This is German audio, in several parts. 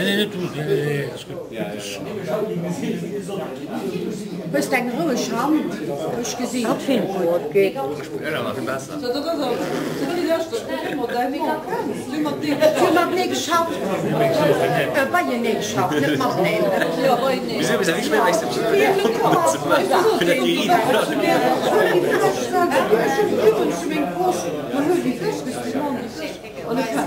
Nee. Nee, doen. Nee, nee, nee, dat is goed. Bist dein ruhig haben? Ich gesehen. Hat viel Brot geht. Du mach nicht geschafft. Äh, bei ihr nicht geschafft. Nicht mach nicht. Wieso bist du nicht mehr weißt du? Für die Idee. Wie suchst du? an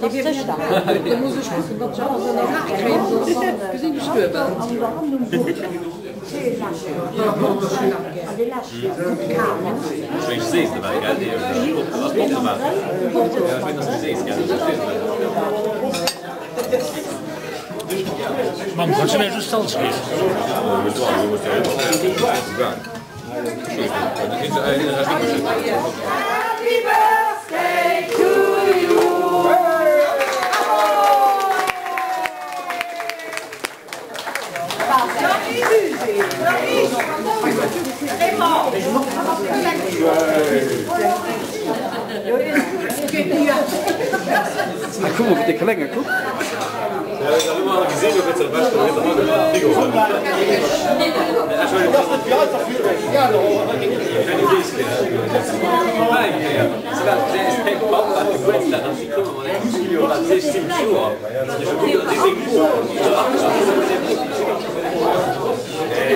Das ist da. Du musst es gucken, was du hast. Wir sind gestorben. Precis, det verkar. Det är vad botten var. Jag vet inte precis. Mam, zaczynaj już salczki. Happy birthday! Aku mau kita keleng aku. Ja, ich habe immer gesehen, wie jetzt der Beispiel jetzt am Ende war. Digo. Ja, schon das ist ja auch viel recht. Ja, no, aber ich kann nicht lesen. Nein, ja. ja. der ist der Bob hat die Grenze dann die Krümmer und ein Studio hat 16 Uhr. Ich habe die 16 Uhr. Ich habe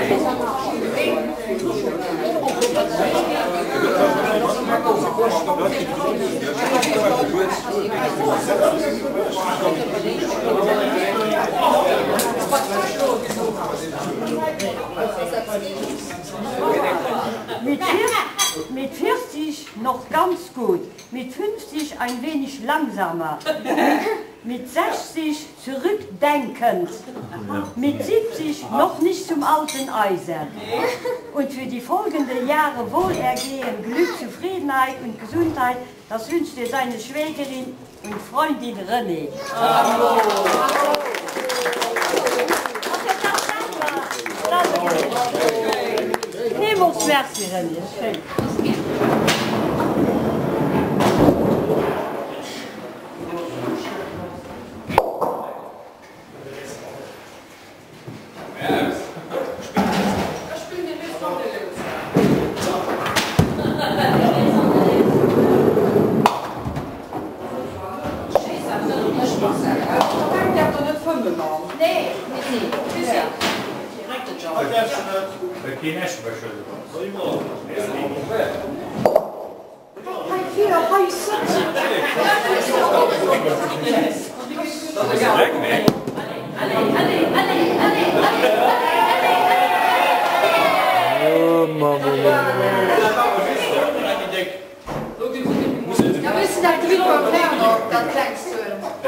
mit der Hand Frigo Mit, vier- mit 40 noch ganz gut, mit 50 ein wenig langsamer, mit, mit 60 zurückdenkend, mit 70 noch nicht zum alten Eisen. Und für die folgenden Jahre Wohlergehen, Glück, Zufriedenheit und Gesundheit, das wünscht dir seine Schwägerin und Freundin René. Hemels merci René. Schön. Kinesh başarılı. Mamma mia. Ja,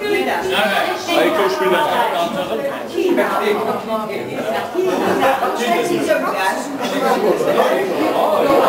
Thank you.